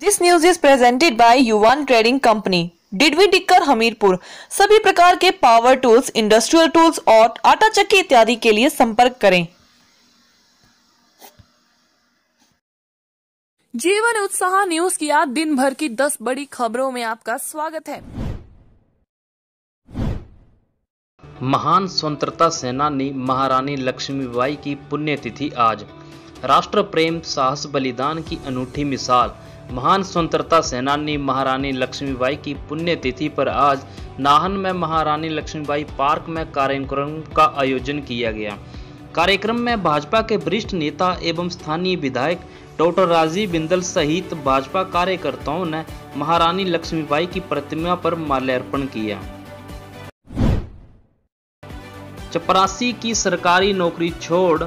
This news is presented by Yuvan trading company Didwin Tikker Hamirpur सभी प्रकार के power tools industrial tools और आटा चक्की इत्यादि के लिए संपर्क करें। जीवन उत्साह न्यूज़ की आज दिन भर की 10 बड़ी खबरों में आपका स्वागत है। महान स्वतंत्रता सेनानी महारानी लक्ष्मीबाई की पुण्यतिथि आज। राष्ट्र प्रेम साहस बलिदान की अनूठी मिसाल महान स्वतंत्रता सेनानी महारानी लक्ष्मीबाई की पुण्यतिथि पर आज नाहन में महारानी लक्ष्मीबाई पार्क में कार्यक्रम का आयोजन किया गया। कार्यक्रम में भाजपा के वरिष्ठ नेता एवं स्थानीय विधायक डॉक्टर राजीव बिंदल सहित भाजपा कार्यकर्ताओं ने महारानी लक्ष्मीबाई की प्रतिमा पर माल्यार्पण किया। चपरासी की सरकारी नौकरी छोड़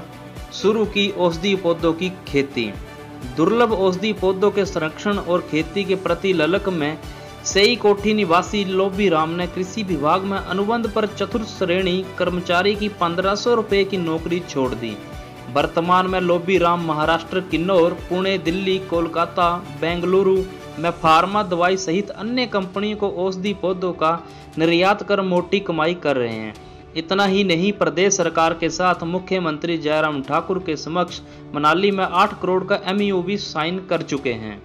शुरू की औषधि पौधों की खेती। दुर्लभ औषधि पौधों के संरक्षण और खेती के प्रति ललक में सई कोठी निवासी लोबी राम ने कृषि विभाग में अनुबंध पर चतुर्थ श्रेणी कर्मचारी की पंद्रह सौ रुपए की नौकरी छोड़ दी। वर्तमान में लोबी राम महाराष्ट्र, किन्नौर, पुणे, दिल्ली, कोलकाता, बेंगलुरु में फार्मा दवाई सहित अन्य कंपनियों को औषधि पौधों का निर्यात कर मोटी कमाई कर रहे हैं। इतना ही नहीं, प्रदेश सरकार के साथ मुख्यमंत्री जयराम ठाकुर के समक्ष मनाली में 8 करोड़ का एमयू भी साइन कर चुके हैं।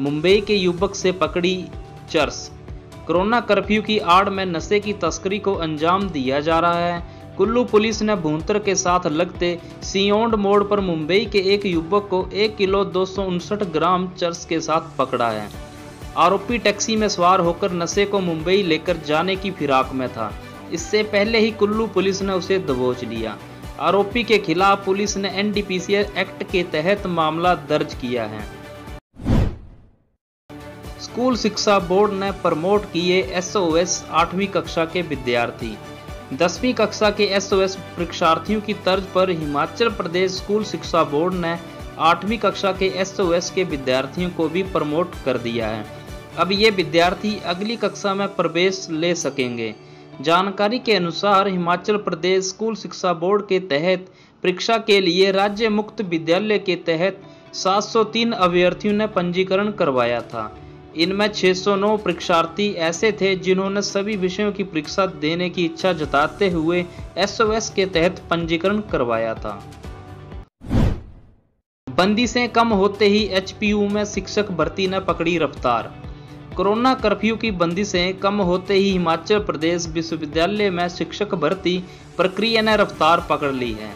मुंबई के युवक से पकड़ी चर्स। कोरोना कर्फ्यू की आड़ में नशे की तस्करी को अंजाम दिया जा रहा है। कुल्लू पुलिस ने भूंतर के साथ लगते सियोंड मोड़ पर मुंबई के एक युवक को एक किलो दो सौ उनसठ ग्राम चर्स के साथ पकड़ा है। आरोपी टैक्सी में सवार होकर नशे को मुंबई लेकर जाने की फिराक में था। इससे पहले ही कुल्लू पुलिस ने उसे दबोच लिया। आरोपी के खिलाफ पुलिस ने एनडीपीसी एक्ट के तहत मामला दर्ज किया है। स्कूल शिक्षा बोर्ड ने प्रमोट किए एसओएस आठवीं कक्षा के विद्यार्थी। दसवीं कक्षा के एसओएस परीक्षार्थियों की तर्ज पर हिमाचल प्रदेश स्कूल शिक्षा बोर्ड ने आठवीं कक्षा के एसओएस के विद्यार्थियों को भी प्रमोट कर दिया है। अब ये विद्यार्थी अगली कक्षा में प्रवेश ले सकेंगे। जानकारी के अनुसार हिमाचल प्रदेश स्कूल शिक्षा बोर्ड के तहत परीक्षा के लिए राज्य मुक्त विद्यालय के तहत 703 अभ्यर्थियों ने पंजीकरण करवाया था। इनमें 609 परीक्षार्थी ऐसे थे जिन्होंने सभी विषयों की परीक्षा देने की इच्छा जताते हुए एसओएस के तहत पंजीकरण करवाया था। बंदिशें कम होते ही एचपीयू में शिक्षक भर्ती ने पकड़ी रफ्तार। कोरोना कर्फ्यू की बंदिशें कम होते ही हिमाचल प्रदेश विश्वविद्यालय में शिक्षक भर्ती प्रक्रिया ने रफ्तार पकड़ ली है।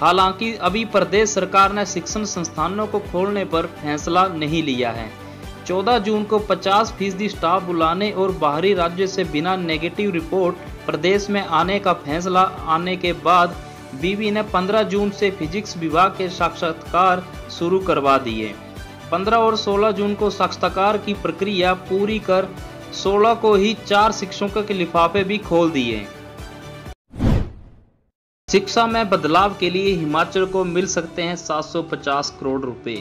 हालाँकि अभी प्रदेश सरकार ने शिक्षण संस्थानों को खोलने पर फैसला नहीं लिया है। 14 जून को 50 फ़ीसदी स्टाफ बुलाने और बाहरी राज्य से बिना नेगेटिव रिपोर्ट प्रदेश में आने का फैसला आने के बाद बीबी ने 15 जून से फिजिक्स विभाग के साक्षात्कार शुरू करवा दिए। 15 और 16 जून को साक्षात्कार की प्रक्रिया पूरी कर 16 को ही चार शिक्षकों के लिफाफे भी खोल दिए। शिक्षा में बदलाव के लिए हिमाचल को मिल सकते हैं 750 करोड़ रुपए।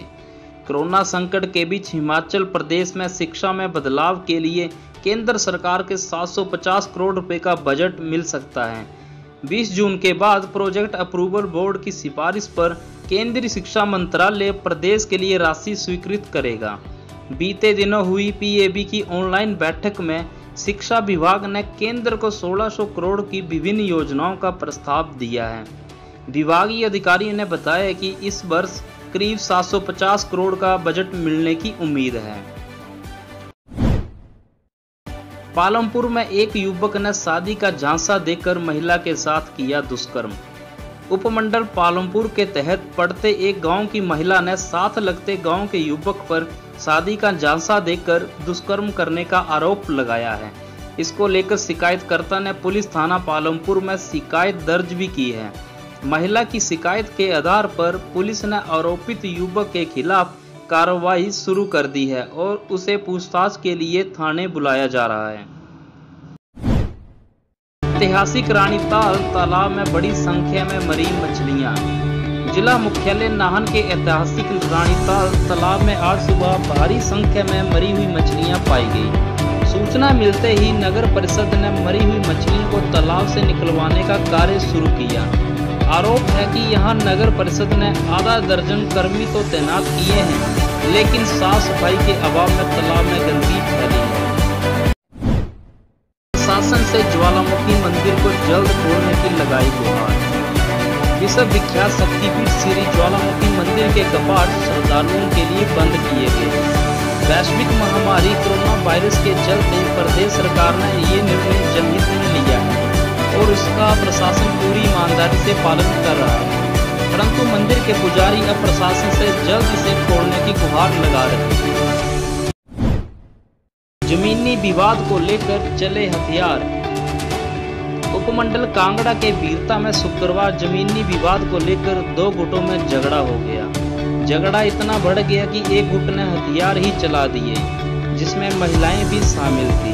कोरोना संकट के बीच हिमाचल प्रदेश में शिक्षा में बदलाव के लिए केंद्र सरकार के 750 करोड़ रुपए का बजट मिल सकता है। 20 जून के बाद प्रोजेक्ट अप्रूवल बोर्ड की सिफारिश पर केंद्रीय शिक्षा मंत्रालय प्रदेश के लिए राशि स्वीकृत करेगा। बीते दिनों हुई पीएबी की ऑनलाइन बैठक में शिक्षा विभाग ने केंद्र को 1600 करोड़ की विभिन्न योजनाओं का प्रस्ताव दिया है। विभागीय अधिकारी ने बताया कि इस वर्ष करीब 750 करोड़ का बजट मिलने की उम्मीद है। पालमपुर में एक युवक ने शादी का झांसा देकर महिला के साथ किया दुष्कर्म। उपमंडल पालमपुर के तहत पड़ते एक गाँव की महिला ने साथ लगते गाँव के युवक पर शादी का झांसा देकर दुष्कर्म करने का आरोप लगाया है। इसको लेकर शिकायतकर्ता ने पुलिस थाना पालमपुर में शिकायत दर्ज भी की है। महिला की शिकायत के आधार पर पुलिस ने आरोपित युवक के खिलाफ कार्रवाई शुरू कर दी है और उसे पूछताछ के लिए थाने बुलाया जा रहा है। ऐतिहासिक रानीताल तालाब में बड़ी संख्या में मरी मछलियाँ। जिला मुख्यालय नाहन के ऐतिहासिक रानीताल तालाब में आज सुबह भारी संख्या में मरी हुई मछलियाँ पाई गई। सूचना मिलते ही नगर परिषद ने मरी हुई मछलियों को तालाब से निकलवाने का कार्य शुरू किया। आरोप है कि यहाँ नगर परिषद ने आधा दर्जन कर्मी तो तैनात किए हैं, लेकिन साफ़ सफ़ाई के अभाव में तालाब में गंदगी फैली है। शासन से ज्वालामुखी मंदिर को जल्द खोलने की लगाई गुहार। विश्व विख्यात शक्तिपीठ श्री ज्वालामुखी मंदिर के कपाट श्रद्धालुओं के लिए बंद किए गए। वैश्विक महामारी कोरोना वायरस के चलते प्रदेश सरकार ने ये निर्णय जनहित में लिया है और इसका प्रशासन पूरी ईमानदारी से पालन कर रहा है। परंतु मंदिर के पुजारी अब प्रशासन से जल्द इसे खोलने की गुहार लगा रहे हैं। जमीनी विवाद को लेकर चले हथियार। उपमंडल कांगड़ा के वीरता में शुक्रवार जमीनी विवाद को लेकर दो गुटों में झगड़ा हो गया। झगड़ा इतना बढ़ गया कि एक गुट ने हथियार ही चला दिए, जिसमें महिलाएँ भी शामिल थी।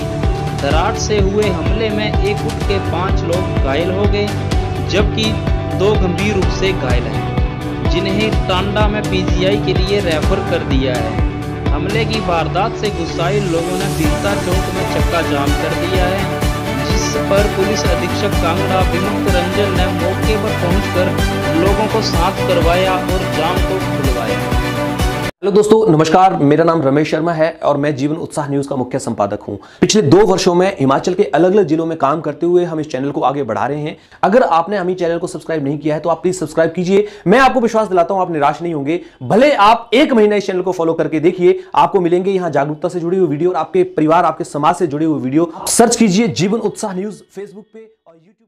दराट से हुए हमले में एक गुट के पाँच लोग घायल हो गए जबकि दो गंभीर रूप से घायल हैं, जिन्हें टांडा में पीजीआई के लिए रेफर कर दिया है। हमले की वारदात से गुस्साए लोगों ने बीरता चौक में चक्का जाम कर दिया है। जिस पर पुलिस अधीक्षक कांगड़ा विमुक्त रंजन ने मौके पर पहुंचकर लोगों को साथ करवाया और जाम को खुलवाया। हेलो दोस्तों, नमस्कार। मेरा नाम रमेश शर्मा है और मैं जीवन उत्साह न्यूज़ का मुख्य संपादक हूँ। पिछले दो वर्षों में हिमाचल के अलग अलग जिलों में काम करते हुए हम इस चैनल को आगे बढ़ा रहे हैं। अगर आपने हमें चैनल को सब्सक्राइब नहीं किया है तो आप प्लीज़ सब्सक्राइब कीजिए। मैं आपको विश्वास दिलाता हूँ, आप निराश नहीं होंगे। भले आप एक महीना इस चैनल को फॉलो करके देखिए, आपको मिलेंगे यहाँ जागरूकता से जुड़ी हुई वीडियो और आपके परिवार, आपके समाज से जुड़े हुए वीडियो। सर्च कीजिए जीवन उत्साह न्यूज़ फेसबुक पे और यूट्यूब